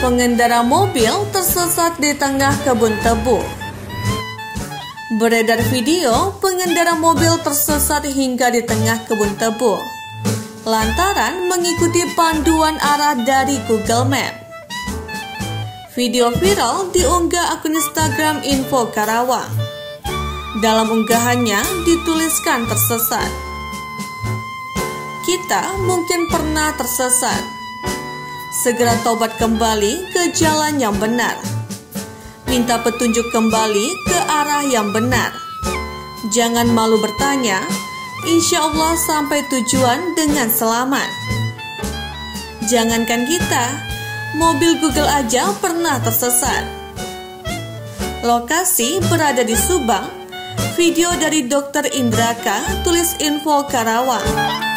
Pengendara mobil tersesat di tengah kebun tebu. Beredar video pengendara mobil tersesat hingga di tengah kebun tebu. Lantaran mengikuti panduan arah dari Google Map. Video viral diunggah akun Instagram Info Karawang. Dalam unggahannya dituliskan tersesat. Kita mungkin pernah tersesat segera tobat kembali ke jalan yang benar. Minta petunjuk kembali ke arah yang benar. Jangan malu bertanya, insya Allah sampai tujuan dengan selamat. Jangankan kita, mobil Google aja pernah tersesat. Lokasi berada di Subang, video dari Dr. Indraka tulis info Karawang.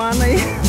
наркоманой.